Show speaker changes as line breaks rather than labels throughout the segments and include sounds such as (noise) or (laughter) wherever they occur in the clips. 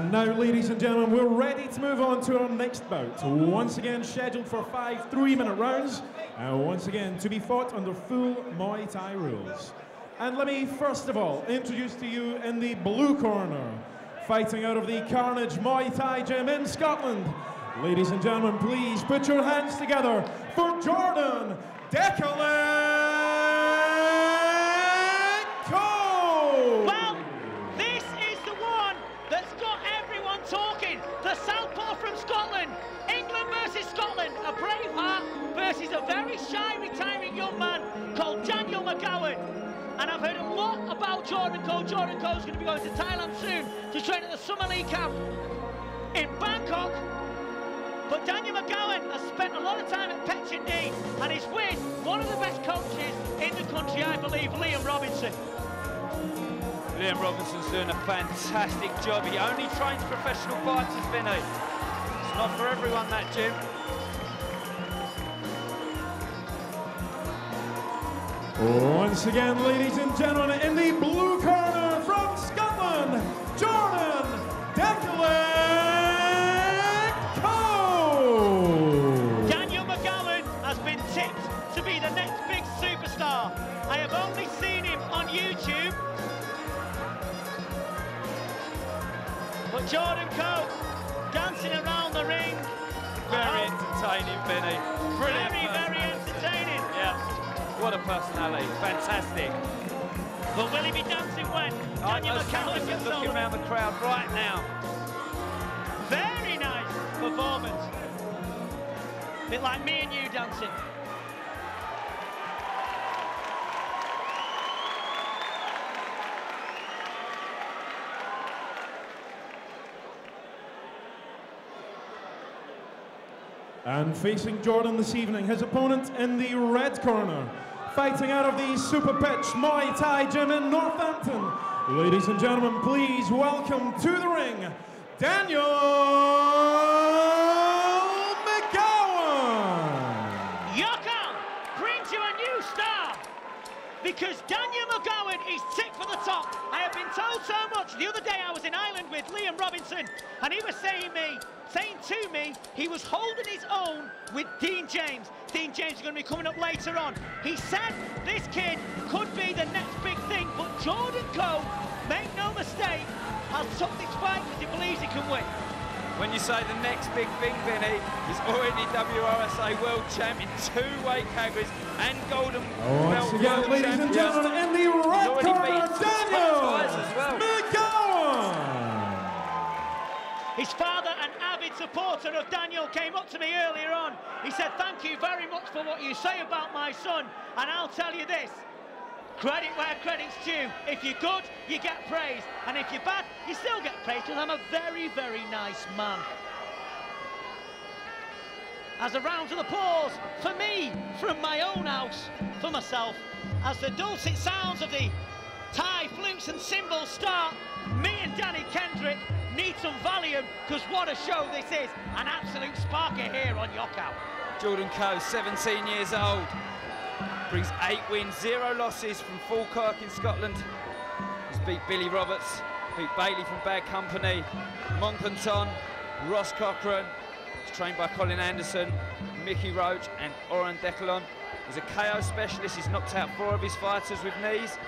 And now, ladies and gentlemen, we're ready to move on to our next bout. Once again, scheduled for five three minute rounds, and once again to be fought under full Muay Thai rules. And let me first of all introduce to you in the blue corner, fighting out of the Carnage Muay Thai Gym in Scotland. Ladies and gentlemen, please put your hands together for Jordan Declan.
A very shy retiring young man called Daniel McGowan. And I've heard a lot about Jordan Coe. Jordan Coe's going to be going to Thailand soon to train at the Summer League camp in Bangkok. But Daniel McGowan has spent a lot of time at Petchendee and he's with one of the best coaches in the country, I believe, Liam Robinson.
Liam Robinson's doing a fantastic job. He only trains professional fighters, Vinny. It's not for everyone, that gym.
Once again, ladies and gentlemen, in the blue corner from Scotland, Jordan Declan Coe.
Daniel McGowan has been tipped to be the next big superstar. I have only seen him on YouTube. But Jordan Coe dancing around the ring.
Very uh-huh. entertaining, Vinny. Brilliant. What a personality. Fantastic.
But will he be dancing when
I
Daniel
know
McGowan
Sanders
gets
is looking
over?
around the crowd right now.
Very nice performance. Bit like me and you dancing.
And facing Jordan this evening, his opponent in the red corner, fighting out of the Super Pitch Muay Thai Gym in Northampton. Ladies and gentlemen, please welcome to the ring, Daniel McGowan.
Yokkao brings you a new star because Daniel McGowan is tipped for the top. Been told so much. The other day I was in Ireland with Liam Robinson and he was saying me, saying to me, he was holding his own with Dean James. Dean James is going to be coming up later on. He said this kid could be the next big thing, but Jordan Coe, make no mistake, has took this fight because he believes he can win.
When you say the next big thing, Vinny, he's already WRSA world champion, two weight categories, and golden
Once
belt
again,
world
ladies and gentlemen, in the
He's
red
already
corner,
beaten some top
Daniel
well.
McGowan.
His father, an avid supporter of Daniel, came up to me earlier on. He said, thank you very much for what you say about my son. And I'll tell you this, credit where credit's due. If you're good, you get praise. And if you're bad, you still get praise because I'm a very, very nice man. As a round of applause for me, from my own house, for myself, as the dulcet sounds of the Thai flutes and cymbals start, me and Danny Kendrick need some Valium, because what a show this is. An absolute sparker here on Yokkao.
Jordan Coe, 17 years old, brings eight wins, zero losses from Falkirk in Scotland. He's beat Billy Roberts, beat Bailey from Bad Company, Monkenton, Ross Cochran. He's trained by Colin Anderson, Mickey Roach and Oren Decalon. He's a KO specialist. He's knocked out four of his fighters with knees.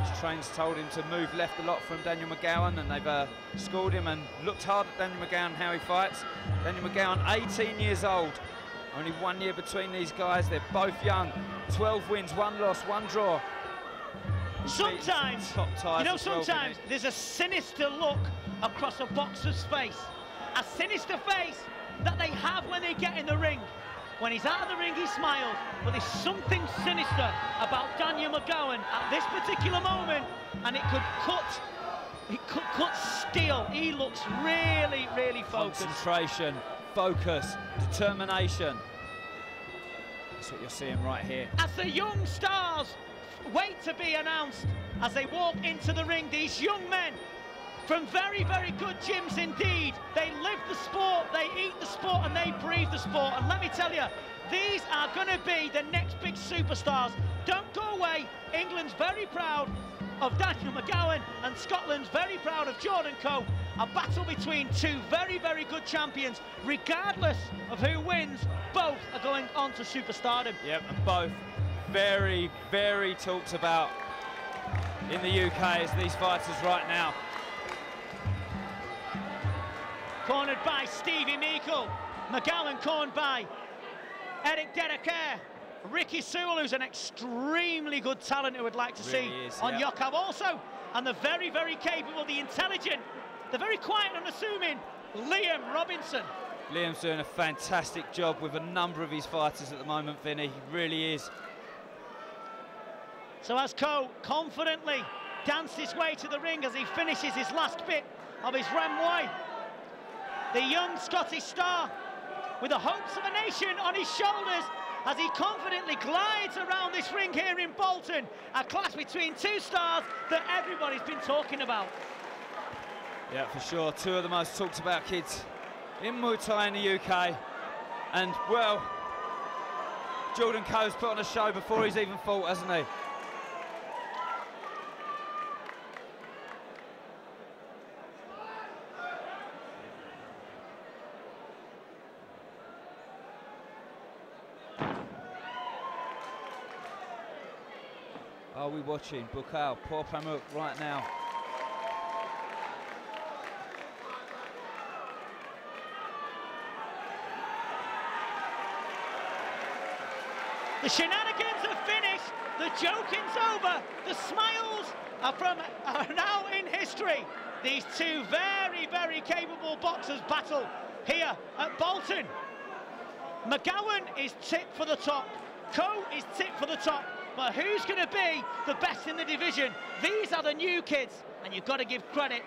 His trainers told him to move left a lot from Daniel McGowan and they've uh, schooled him and looked hard at Daniel McGowan how he fights. Daniel McGowan, 18 years old. Only one year between these guys. They're both young. 12 wins, one loss, one draw.
Sometimes, you know,
as well,
sometimes there's a sinister look across a boxer's face. A sinister face that they have when they get in the ring. When he's out of the ring, he smiles, but there's something sinister about Daniel McGowan at this particular moment, and it could cut, it could cut steel. He looks really, really focused.
Concentration, focus, determination. That's what you're seeing right here.
as the young stars wait to be announced as they walk into the ring. These young men from very, very good gyms indeed. They live the sport, they eat the sport, and they breathe the sport. And let me tell you, these are going to be the next big superstars. Don't go away. England's very proud. of Daniel McGowan and Scotland's very proud of Jordan Coe. A battle between two very, very good champions. Regardless of who wins, both are going on to superstardom.
Yep, and both very, very talked about in the UK as these fighters right now.
Cornered by Stevie Meikle. McGowan cornered by Eric Dereker. Ricky Sewell, who's an extremely good talent who would like to
Really
see
is,
on
yep.
Also. And the very, very capable, the intelligent, the very quiet and unassuming Liam Robinson.
Liam's doing a fantastic job with a number of his fighters at the moment, Vinny. He really is.
So as Coe confidently danced his way to the ring as he finishes his last bit of his Ram Muay, the young Scottish star with the hopes of a nation on his shoulders as he confidently glides around this ring here in Bolton, a clash between two stars that everybody's been talking about.
Yeah, for sure. Two of the most talked about kids in Muay Thai in the UK. And, well, Jordan Coe's put on a show before he's even fought, hasn't he? Are we watching Bukal, Paul Pamuk right now?
The shenanigans are finished, the joking's over, the smiles are from are now in history. These two very, very capable boxers battle here at Bolton. McGowan is tipped for the top. Coe is tipped for the top. But who's going to be the best in the division? These are the new kids, and you've got to give credit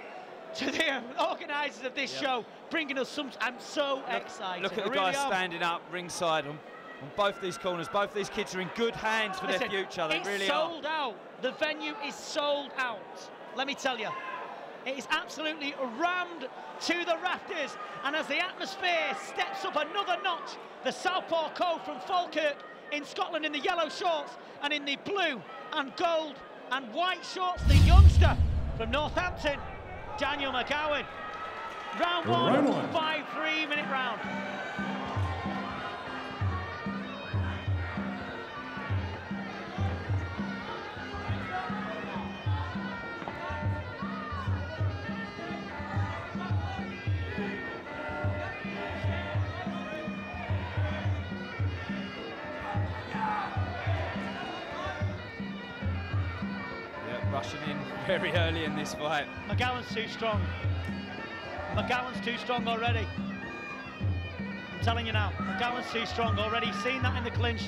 to the organisers of this
Yep.
show, bringing us some. I'm so excited.
Look at
I
the
really
guys
am.
standing up ringside on, on both these corners. Both these kids are in good hands for
Listen,
their future. They
it's
really are.
sold out. The venue is sold out. Let me tell you. It is absolutely rammed to the rafters. And as the atmosphere steps up another notch, the Southpaw Cove from Falkirk in Scotland in the yellow shorts and in the blue and gold and white shorts, the youngster from Northampton, Daniel McGowan. Round one,
Round one.
five three minute round.
Rushing in (laughs) very early in this fight.
McGowan's too strong. McGowan's too strong already. I'm telling you now, McGowan's too strong already. Seen that in the clinch.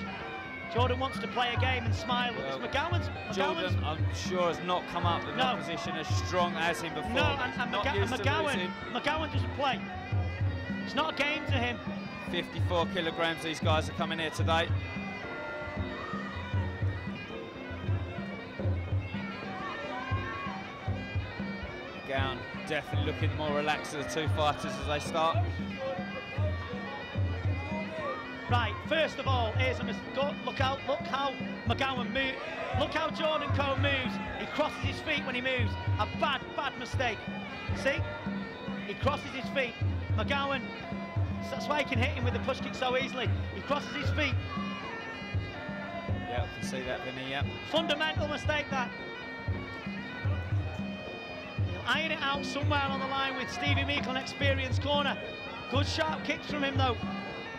Jordan wants to play a game and smile.
Well,
it's McGowan's.
Jordan,
McGowan's
I'm sure, has not come up with an
No.
opposition as strong as him before.
no, and, and, and McGowan. McGowan doesn't play. It's not a game to him.
54 kilograms these guys are coming here today. Definitely looking more relaxed as the two fighters as they start.
Right, first of all, here's a mis- go, look out, look how McGowan moves. Look how Jordan Cole moves. He crosses his feet when he moves. A bad, bad mistake. See? He crosses his feet. McGowan, that's why he can hit him with the push kick so easily. He crosses his feet.
Yeah, I can see that, Vinny, yeah.
Fundamental mistake that. Iron it out somewhere on the line with Stevie Meikle, an experienced corner. Good sharp kicks from him though.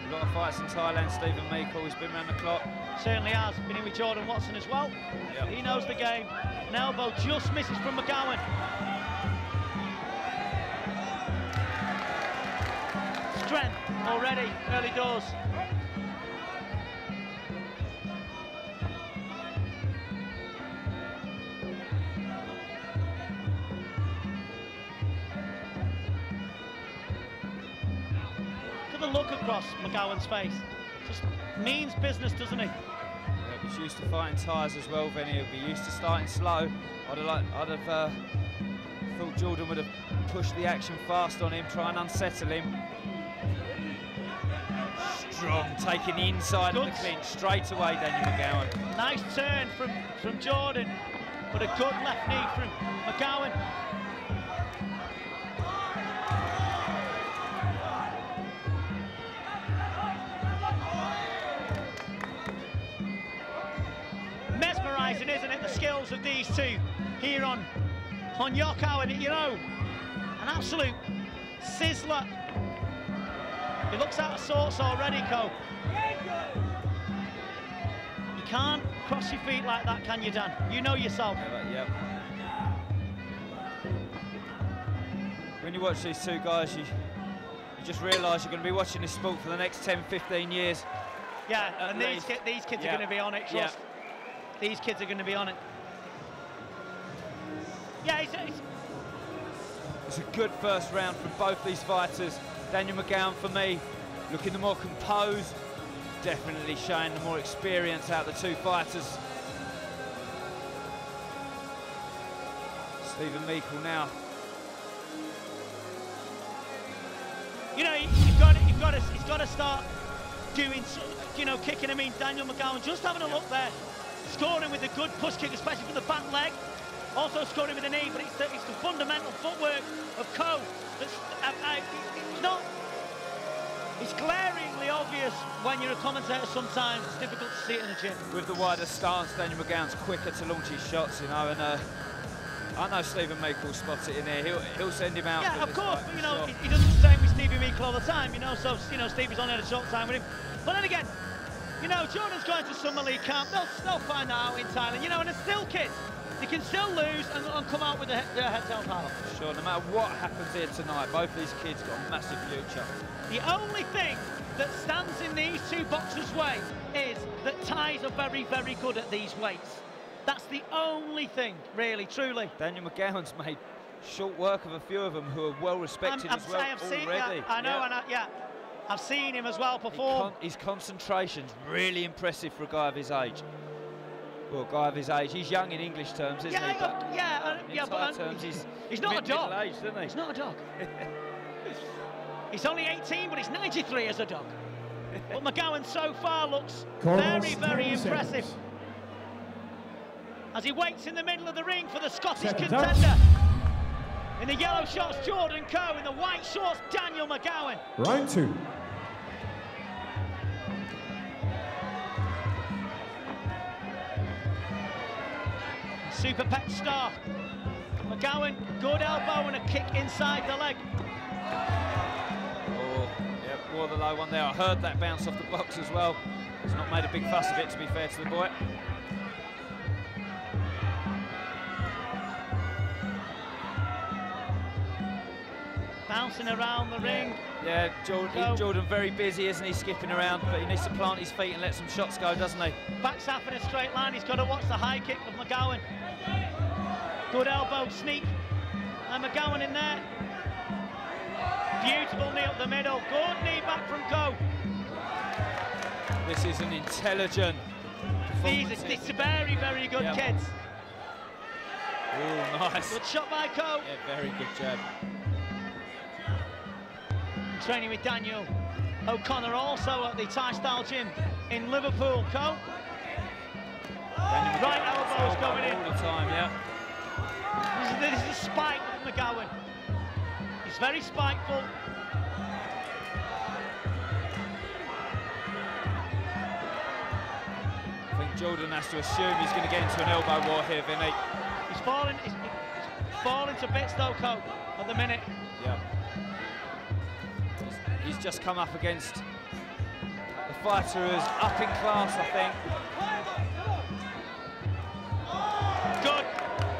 A lot of fights in Thailand, Stephen Meikle, he's been around the clock.
Certainly has. Been in with Jordan Watson as well.
Yep.
He knows the game. An elbow just misses from McGowan. Strength already, early doors. Across McGowan's face. Just means business, doesn't he?
Yeah, he's used to fighting tyres as well, Vinny. He'll be used to starting slow. I'd have, like, I'd have uh, thought Jordan would have pushed the action fast on him, try and unsettle him. Strong, taking the inside of the clinch straight away, Daniel McGowan.
Nice turn from, from Jordan. but a good left knee from McGowan. Mesmerising, isn't it, the skills of these two here on, on Yokohama, you know, an absolute sizzler. He looks out of sorts already, Cole. You can't cross your feet like that, can you, Dan? You know yourself.
Yeah, yep. When you watch these two guys, you, you just realise you're going to be watching this sport for the next 10, 15 years.
Yeah, and these, ki these kids
Yeah.
are going to be on it,
Yeah.
These kids are going to be on it. Yeah, it's, it's,
It's a good first round from both these fighters. Daniel McGowan, for me, looking the more composed, definitely showing the more experience out of the two fighters. Stephen Meikle now.
you know, you- you've got to, you've got to, he's got to start doing, you know, kicking. I mean, Daniel McGowan just having a look there, scoring with a good push kick, especially from the back leg. Also scoring with a knee, but it's the, it's the fundamental footwork of Coe that's uh, uh, it's not. It's glaringly obvious when you're a commentator. Sometimes it's difficult to see it in the gym.
With the wider stance, Daniel McGowan's quicker to launch his shots, you know, and uh, I know Stephen Meikle will spot it in there. He'll, he'll send him out.
Yeah, of course, but you know, he, he doesn't stay with Stevie Meikle all the time, you know, so, you know, Stevie's only had a short time with him. But then again, you know, Jordan's going to Summer League camp, they'll, they'll find out in Thailand, you know, and they're still kids. They can still lose and, and come out with their, their heads held high.
Sure, no matter what happens here tonight, both of these kids got a massive future.
The only thing that stands in these two boxers' way is that Thais are very, very good at these weights. That's the only thing, really, truly.
Daniel McGowan's made short work of a few of them who are well respected
I'm-
as
I'm-
well
I have seen,
already.
yeah, I know,
Yeah.
and I, yeah, I've seen him as well
He
perform.
con- his concentration's really impressive for a guy of his age. Well, a guy of his age, he's young in English terms, isn't
Yeah,
he?
uh, yeah, uh,
in
yeah, but uh,
terms, he's,
he's not a dog.
middle-aged, isn't he?
He's not a dog. (laughs) he's only 18, but he's 93 as a dog. (laughs) but McGowan so far looks very, very impressive as he waits in the middle of the ring for the Scottish
Seconds out.
contender. In the yellow shorts, Jordan Coe. In the white shorts, Daniel McGowan.
Round two.
Super pet star. McGowan, good elbow and a kick inside the leg.
Oh, yeah, wore the low one there. I heard that bounce off the box as well. He's not made a big fuss of it, to be fair to the boy.
Bouncing around the ring.
Yeah, Jordan. Jordan very busy, isn't he, skipping around, but he needs to plant his feet and let some shots go, doesn't he?
Backs up in a straight line. He's got to watch the high kick of McGowan. Good elbow sneak. And McGowan in there. Beautiful knee up the middle. Good knee back from Coe.
This is an intelligent
These are, are very, very good
Yeah.
kids.
Oh, nice.
Good shot by Coe.
Yeah, very good jab.
Training with Daniel O'Connor also at the Thai Style Gym in Liverpool. Coe.
Daniel
Right
elbow is
going in.
All the time, yeah.
This is, this is the spike of McGowan. He's very spiteful.
I think Jordan has to assume he's going to get into an elbow war here, Vinny.
He's falling, he's, he's falling to bits though, Coe, at the minute.
He's just come up against the fighter who's up in class, I think.
Good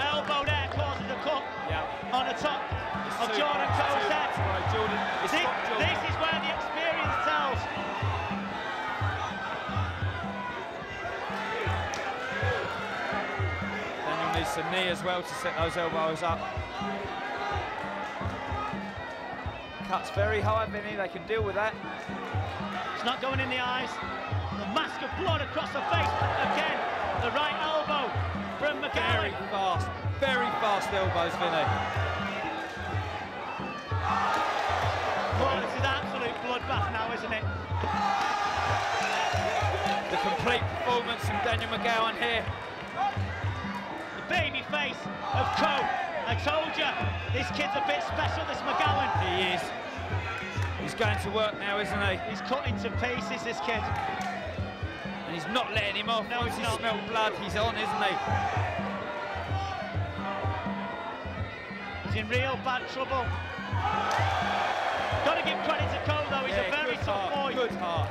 elbow there causes a cut
Yeah.
on the top
It's
of Jordan
too
head.
right, Jordan.
This,
Jordan.
this is where the experience tells.
Daniel needs a knee as well to set those elbows up. Cuts very high, Vinny. They can deal with that.
It's not going in the eyes. The mask of blood across the face. Again, the right elbow from
Very fast, very fast elbows, Vinny.
Well, this is absolute bloodbath now, isn't it?
The complete performance from Daniel McGowan here.
The baby face of Coe. I told you, this kid's a bit special, this McGowan.
He is. He's going to work now, isn't he?
He's cut into pieces, this kid.
And he's not letting him off.
No,
Once
he's
he
not.
smelled blood, he's on, isn't he?
He's in real bad trouble. Got to give credit to Coe, though. He's
Yeah,
a very tough
heart,
boy.
Good heart.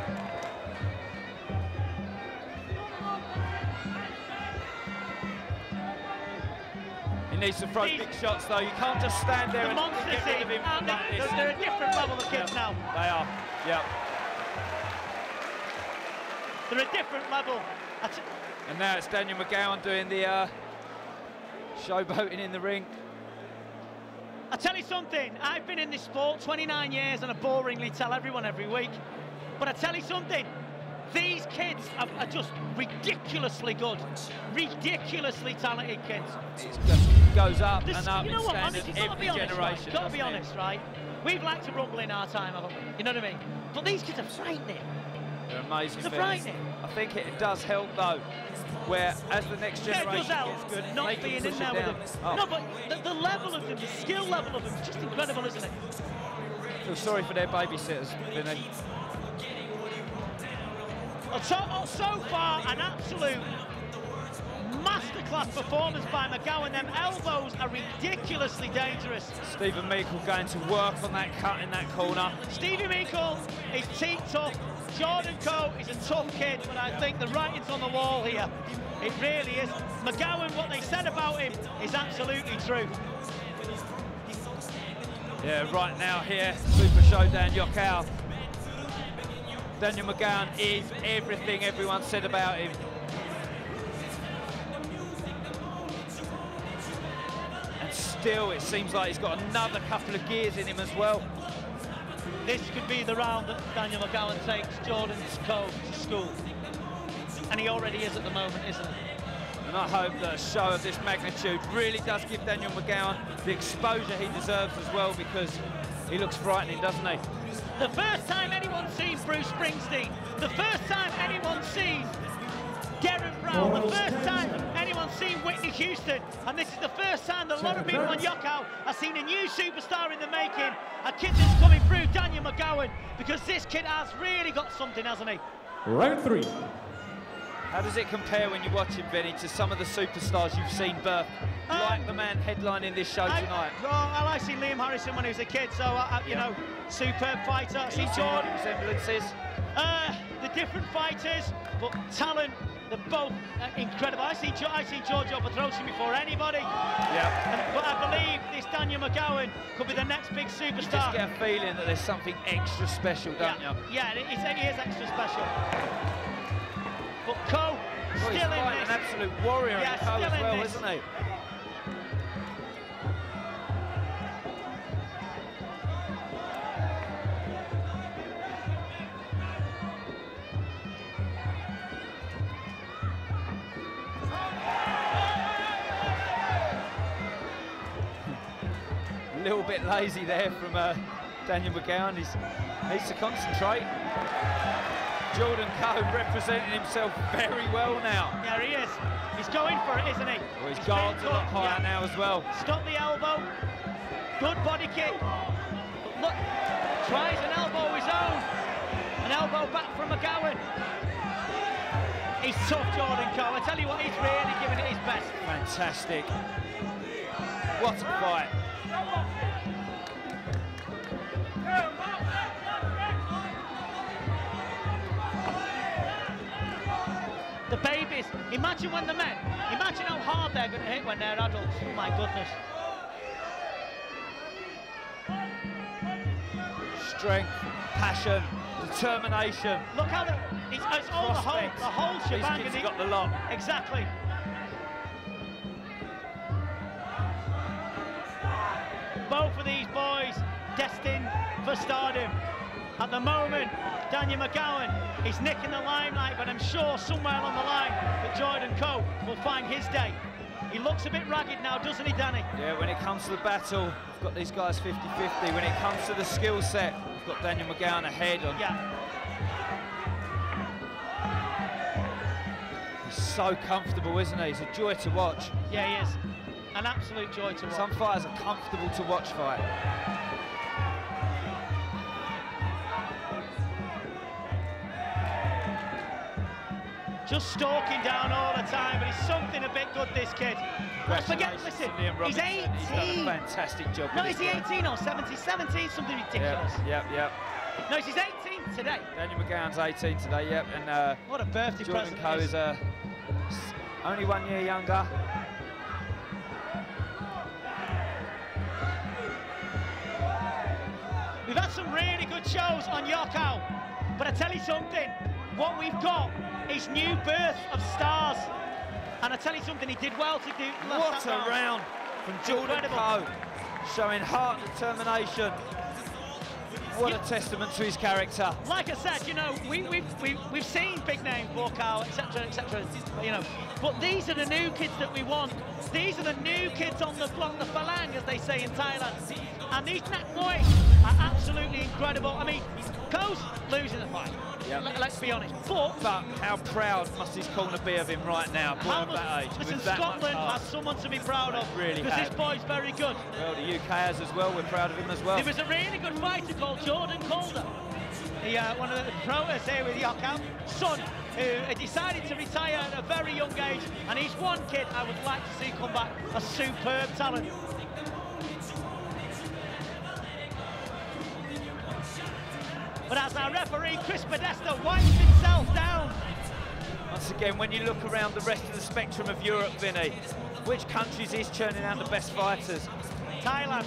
He needs to throw
He's-
big shots, though. You can't just stand there
The
and get rid of him like
they-
this.
they're a different level of kids
Yeah,
now.
They are. Yeah.
They're a different level.
And now it's Daniel McGowan doing the uh, showboating in the ring.
I tell you something, I've been in this sport 29 years and I boringly tell everyone every week. But I tell you something, these kids are, are just ridiculously good, ridiculously talented kids.
It goes up and up
you know what,
standard
honestly, gotta be honest, right? Gotta be honest, right? We've liked to rumble in our time, haven't we? You know what I mean? But these kids are frightening.
They're amazing.
They're frightening.
I think it does help though, where as the next generation
Yeah, it does help
good,
not being in there with them.
Oh,
No, but the, the level of them, the skill level of them is just incredible, isn't it?
feel sorry for their babysitters, Vinny.
Well, So, oh, so far, an absolute masterclass performance by McGowan. Them elbows are ridiculously dangerous.
Stephen Meikle going to work on that cut in that corner.
Stevie Meikle is team tough. Jordan Coe is a tough kid, but I think the writing's on the wall here. It really is. McGowan, what they said about him is absolutely true.
Yeah, right now here, Super Showdown Yokkao. Daniel McGowan is everything everyone said about him. And still, it seems like he's got another couple of gears in him as well.
This could be the round that Daniel McGowan takes Jordan's Coe to school. And he already is at the moment, isn't he?
And I hope that a show of this magnitude really does give Daniel McGowan the exposure he deserves as well because he looks frightening, doesn't he?
The first time anyone's seen Bruce Springsteen, the first time anyone's seen Derek Brown, the first time anyone's seen Whitney Houston, and this is the first time that a lot of people on. Yokkao have seen a new superstar in the making, a kid that's coming through, Daniel McGowan, because this kid has really got something, hasn't he?
Round three.
How does it compare when you watch him, Benny, to some of the superstars you've seen birth,
Um,
like the man headlining this show
I,
tonight?
well, I like seeing Liam Harrison when he was a kid, so, I, I- you know, superb fighter. I see Jordan,
resemblances?
Uh, the different fighters, but talent, they're both uh, incredible. I see, I see Giorgio Petrosyan before anybody,
Yeah.
and, but I believe this Daniel McGowan could be the next big superstar.
You just get a feeling that there's something extra special, don't
yeah,
you?
yeah, it is, he is extra special. But Coe,
Well, he's
still in this.
an absolute warrior
Yeah, still
as well,
this.
isn't he? A (laughs) little bit lazy there from uh, Daniel McGowan. He's needs to concentrate. Jordan Coe representing himself very well now.
There he is. He's going for it, isn't he?
Well, his
He's
guard's a lot higher
yeah.
now as well.
Stop the elbow. Good body kick. But look, tries an elbow of his own. An elbow back from McGowan. He's tough, Jordan Cole. I tell you what, he's really giving it his best.
Fantastic. What a fight.
Imagine when the men, imagine how hard they're going to hit when they're adults. Oh my goodness.
Strength, passion, determination.
Look how the, it's, it's all the whole, the whole
These
shebang.
kids have got the lot.
Exactly. Both of these boys destined for stardom. At the moment, Daniel McGowan is nicking the limelight, but I'm sure somewhere along the line that Jordan Coe will find his day. He looks a bit ragged now, doesn't he, Danny?
Yeah, when it comes to the battle, we've got these guys 50-50. When it comes to the skill set, we've got Daniel McGowan ahead on
Yeah.
He's so comfortable, isn't he? He's a joy to watch.
Yeah, he is. An absolute joy to watch.
Some fighters are comfortable to watch fight.
Just stalking down all the time, but he's something a bit good, this kid. Let's forget, listen, he's 18.
He's done a fantastic job.
no, is he 18 or 70? 17, something ridiculous.
Yep, yep, yep.
No, he's 18 today.
Daniel McGowan's 18 today, yep, and uh,
What a birthday
Jordan
present. It
is uh, only one year younger.
We've had some really good shows on Yokkao, but I tell you something, what we've got is new birth of stars. And I tell you something, he did well to do
What a
round.
round from Jordan
Incredible.
Coe, showing heart and determination. What a testament to his character.
Like I said, you know, we, we've, we've, we've seen big names walk out, etc., etc., you know, but these are the new kids that we want. These are the new kids on the block, the Falang, as they say in Thailand. And these Nak Boy are absolutely incredible. I mean, Coe's losing the fight.
Yep.
Let- Let's be honest. But
But how proud must his corner be of him right now, boy
how
of that age,
listen,
with that
Scotland has someone to be proud of.
Really
Because this boy's very good.
Well, the UK has as well, we're proud of him as well.
There was a really good fighter called Jordan Calder. He, uh, one of the promoters here with Yokam, son, who decided to retire at a very young age, and he's one kid I would like to see come back, a superb talent. But as our referee, Chris Podesta, wipes himself down.
Once again, when you look around the rest of the spectrum of Europe, Vinny, which countries is churning out the best fighters?
Thailand.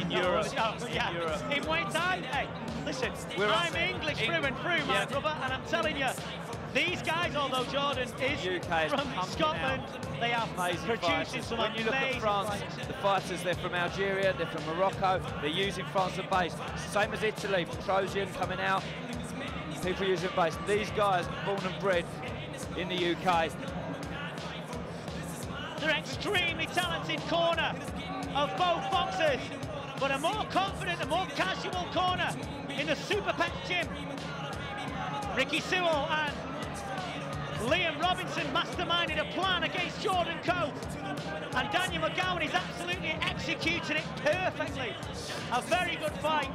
In Europe. (laughs)
oh, yeah.
In Europe.
In Muay Thai, hey, listen,
We're
I'm. English
Eng-
through and through, my
Yeah.
brother, and I'm telling you, these guys, although Jordan is
UK
from Scotland, they are
Amazing
producing
fighters.
some
When you look at France,
fighters.
the fighters, they're from Algeria, they're from Morocco, they're using France and base. Same as Italy, Trojan coming out, people using base. These guys, born and bred in the UK,
They're extremely talented corner of both boxers, but a more confident, a more casual corner in the Super Pack gym. Ricky Sewell and Liam Robinson masterminded a plan against Jordan Coe. And Daniel McGowan is absolutely executing it perfectly. A very good fight.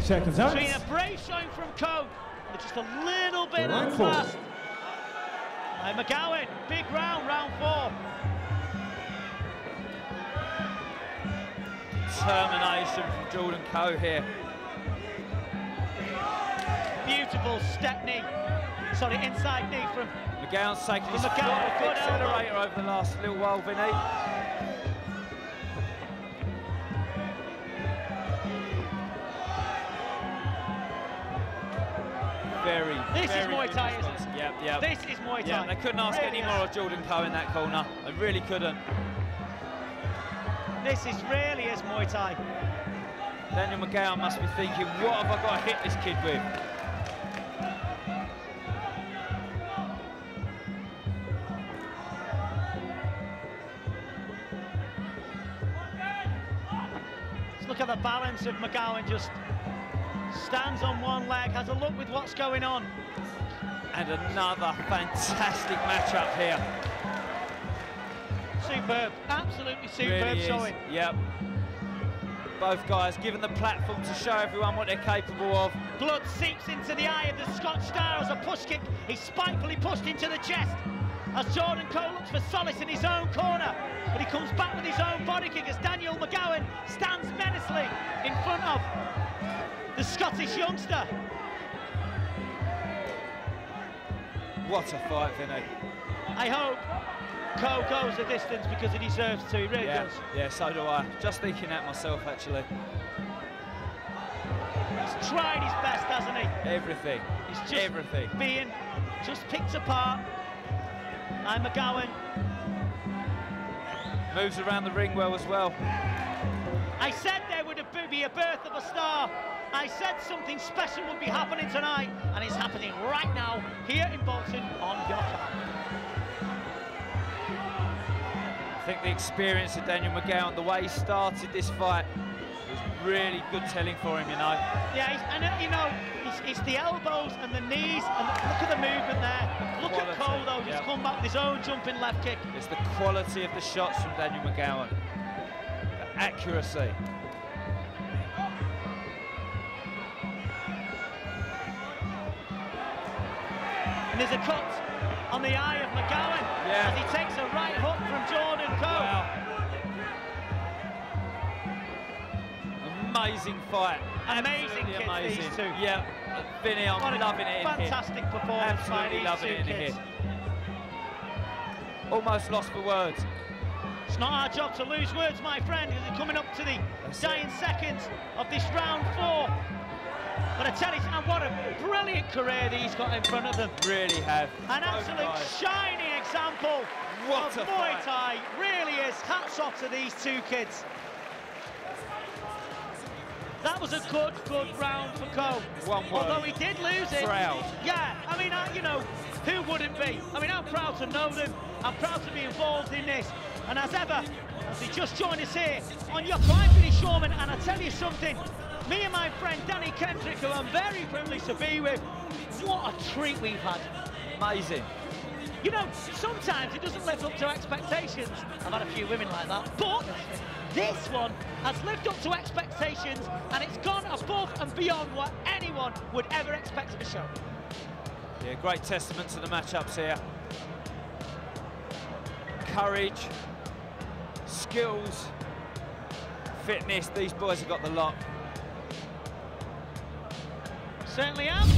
Seconds out.
Between a brave showing from Coe, but just a little bit
Round four.
unfast. And McGowan, big round, round four.
determination from Jordan Coe here.
Beautiful step knee. Sorry, inside knee from
McGowan's taken his
McGowan,
foot off the
good
accelerator over the last little while, Vinny. Very,
This is
very
Muay
good
Thai, isn't
response. Yep, yep.
This is Muay Thai.
Yeah, they couldn't ask
Really
any more of Jordan Coe in that corner. They really couldn't.
This is really is Muay Thai.
Daniel McGowan must be thinking, what have I got to hit this kid with?
Look at the balance of McGowan. Just stands on one leg, has a look with what's going on.
And another fantastic matchup here.
Superb, absolutely superb
Really
showing.
Yep. Both guys given the platform to show everyone what they're capable of.
Blood seeps into the eye of the Scotch star as a push kick is spitefully pushed into the chest. As Jordan Cole looks for solace in his own corner, but he comes back with his own body kick as Daniel McGowan stands menacingly in front of the Scottish youngster.
What a fight, Vinny.
I hope Cole goes the distance because he deserves to, he really
Yeah,
does.
yeah, so do I. Just thinking that myself, actually.
He's tried his best, hasn't he?
Everything.
He's just
Everything.
being just picked apart. I'm McGowan.
Moves around the ring well as well.
I said there would be a birth of a star. I said something special would be happening tonight, and it's happening right now here in Bolton on Yokkao.
I think the experience of Daniel McGowan, the way he started this fight, was really good telling for him, you know.
Yeah, he's, and uh, you know, it's, the elbows and the knees, and look at the movement there. Look at Cole though, he's come back with his own jumping left kick.
It's the quality of the shots from Daniel McGowan. The accuracy.
And there's a cut on the eye of McGowan
Yeah.
as he takes a right hook from Jordan Cole.
Wow. Amazing fight.
Amazing
Absolutely
kids,
amazing.
these two.
Yeah, Vinny, I'm loving it in here.
fantastic performance
Absolutely loving it in
kids.
here. Almost lost for words.
It's not our job to lose words, my friend, as we're coming up to the
That's
dying seconds of this round four. But I tell you, and what a brilliant career that he's got in front of them.
Really have.
An
Both
absolute
guys.
shining example
What
of
a
Muay. Thai. Really is. Hats off to these two kids. That was a good, good round for Cole.
One word.
Although he did lose it.
Proud.
Yeah, I mean, I, you know, who wouldn't be? I mean, I'm proud to know them. I'm proud to be involved in this. And as ever, as he just joined us here on your Prime Vinny Shoreman, and I tell you something, me and my friend Danny Kendrick, who I'm very privileged to be with, what a treat we've had.
Amazing.
You know, sometimes it doesn't live up to expectations. I've had a few women like that. But this one has lived up to expectations and it's gone above and beyond what anyone would ever expect of a show.
Yeah, great testament to the matchups here. Courage, skills, fitness, these boys have got the lot.
Certainly am.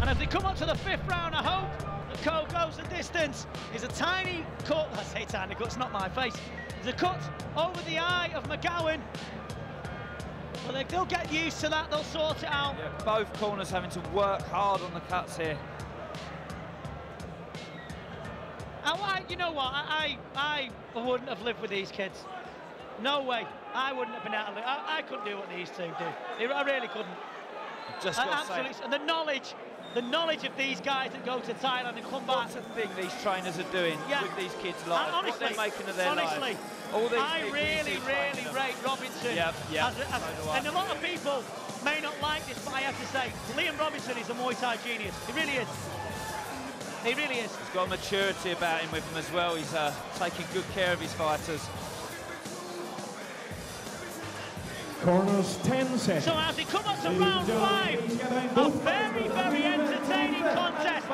And as they come up to the fifth round, I hope goes the distance. Is a tiny cut, I say tiny cut, it's not my face. There's a cut over the eye of McGowan. Well, they- they'll get used to that, they'll sort it out.
Yeah, both corners having to work hard on the cuts here.
I, you know what? I, I, I wouldn't have lived with these kids. No way. I wouldn't have been able to live. I, I couldn't do what these two do. I really couldn't.
Just
I,
to say,
absolutely. And the knowledge, the knowledge of these guys that go to Thailand and come back.
What's the thing these trainers are doing
Yeah.
with these kids'
And
lives?
honestly,
what they're making of their
honestly,
lives? All these
I really, really rate Robinson.
Yep, yep,
as a- as-
so
and a lot of people may not like this, but I have to say, Liam Robinson is a Muay Thai genius. He really is. He really is.
He's got maturity about him with him as well. He's uh, taking good care of his fighters.
Corners 10 seconds.
So as we come up to round five,
ladies and gentlemen,
a very, very entertaining contest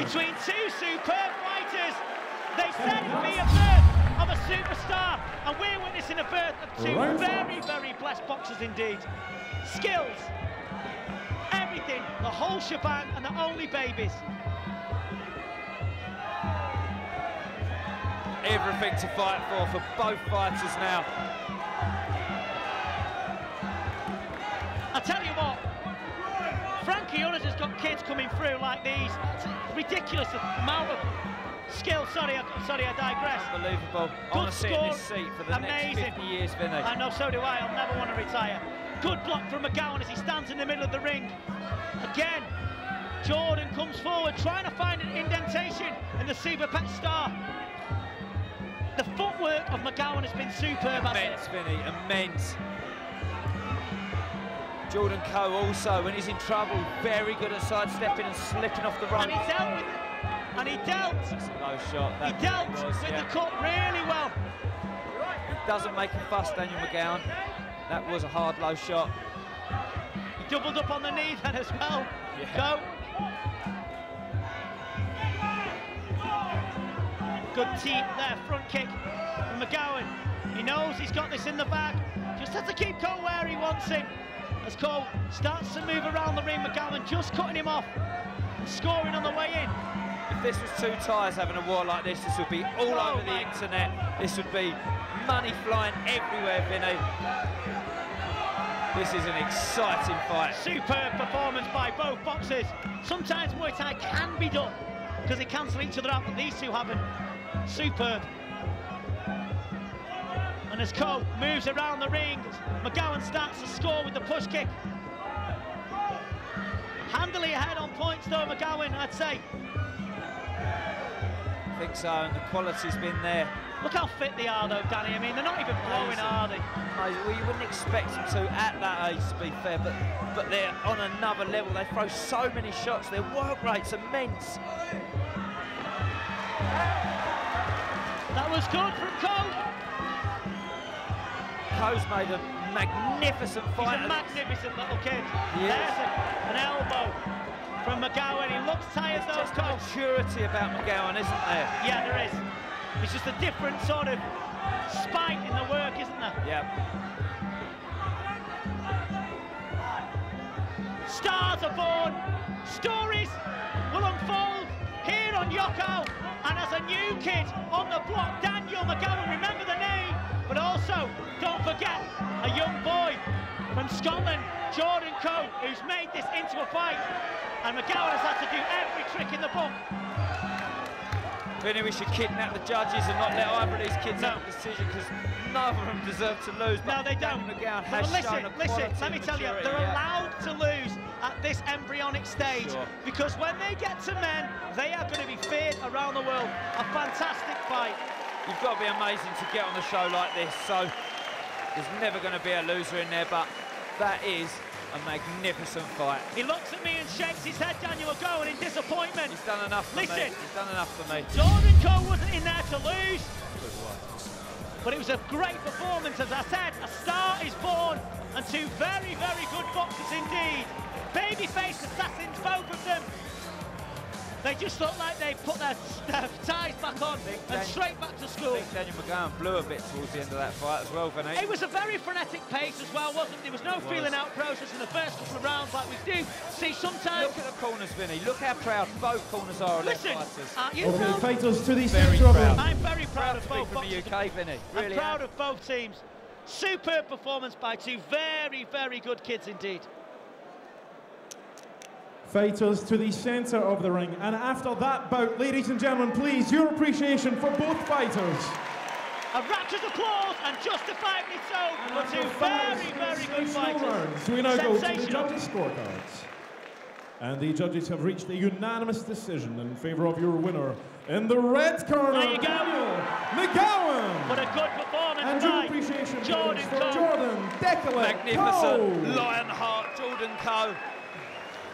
between two superb fighters. They said it'd be a birth of a superstar, and we're witnessing a birth of two
Round
very, very blessed boxers indeed. Skills, everything, the whole shebang, and the only babies.
Everything to fight for for both fighters now.
I tell you what, Frankie Unners has got kids coming through like these. Ridiculous amount of skill. Sorry, I, sorry, I digress.
Unbelievable. I want to sit in this
score,
seat for the
amazing.
next 50 years, Vinny.
I know, so do I. I'll never want to retire. Good block from McGowan as he stands in the middle of the ring. Again, Jordan comes forward, trying to find an indentation in the Super Pet Star. The footwork of McGowan has been superb.
Immense? Vinny, immense. Jordan Coe also, when he's in trouble, very good at sidestepping and slipping off the run.
And he dealt with it. And he dealt.
That's a low shot.
He dealt
was,
with
yeah.
the cut really well.
Doesn't make a fuss, Daniel McGowan. That was a hard low shot.
He doubled up on the knee then as well.
Yeah.
Go. Good team there, front kick from McGowan. He knows he's got this in the bag. Just has to keep Cole where he wants him. As Cole starts to move around the ring, McGowan just cutting him off. and Scoring on the way in.
If this was two ties having a war like this, this would be all
Oh,
over the internet. This would be money flying everywhere, Vinny. This is an exciting fight.
Superb performance by both boxers. Sometimes Muay Thai can be done because they cancel each other out, but these two haven't. Superb. And as Cole moves around the ring, McGowan starts to score with the push kick. Handily ahead on points though, McGowan, I'd say.
I think so, and the quality's been there.
Look how fit they are, though, Danny. I mean, they're not even blowing, are they?
Well, you wouldn't expect them to at that age, to be fair, but but they're on another level. They throw so many shots. Their work rate's immense.
That was good from Coe.
Coe's made a magnificent fight.
He's a magnificent little kid.
He is.
There's a, an elbow from McGowan. He looks tired,
There's
though, Coe.
maturity about McGowan, isn't there?
Yeah, there is. It's just a different sort of spite in the work, isn't there?
Yeah.
Stars are born, stories will unfold here on Yokkao. And as a new kid on the block, Daniel McGowan, remember the name, but also don't forget a young boy from Scotland, Jordan Coe, who's made this into a fight. And McGowan has had to do every trick in the book.
Vinny, we should kidnap the judges and not let either of these kids
No.
have a decision because none of them deserve to lose.
No, they don't.
McGowan
But
has
listen,
shown
listen, let me tell you, they're
yeah.
allowed to lose at this embryonic stage
Sure.
because when they get to men, they are going to be feared around the world. A fantastic fight.
You've got to be amazing to get on a show like this. So there's never going to be a loser in there, but that is a magnificent fight.
He looks at me and shakes his head, Daniel McGowan, in disappointment.
He's done enough for
Listen.
me. He's done enough for me.
Jordan Coe wasn't in there to lose. But it was a great performance, as I said. A star is born, and two very, very good boxers indeed. Babyface assassins, both of them. They just look like they put their, their ties back on
Think
and
Dan-
straight back to
I
school.
think Daniel McGowan blew a bit towards the end of that fight as well, Vinny.
It was a very frenetic pace as well, wasn't it? There was no
was.
feeling out process in the first couple of rounds like we do see sometimes.
Look at the corners, Vinny. Look how proud both corners are of their
Listen,
fighters.
uh, you
Okay,
know,
fighters to the
Very
centre
proud.
I'm very proud
Proud
of
to be
both
from the. UK, Vinny.
I'm proud
am.
of both teams. Superb performance by two very, very good kids indeed.
Fighters to the centre of the ring. And after that bout, ladies and gentlemen, please, your appreciation for both fighters.
A rapturous applause and justifiably so for two very, very good fighters.
rounds. We now go to the
Sensational.
judges' scorecards. And the judges have reached a unanimous decision in favour of your winner. In the red corner,
There you go.
Daniel McGowan.
What a good performance
and your appreciation
Jordan
for
Coe.
Jordan Decolet
Magnificent.
Coe.
Lionheart, Jordan Coe.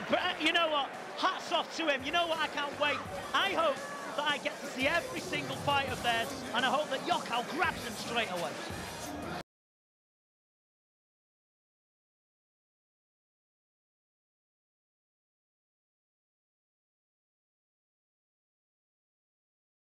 But uh, you know what? Hats off to him. You know what? I can't wait. I hope that I get to see every single fight of theirs, and I hope that Yokkao grabs him straight away.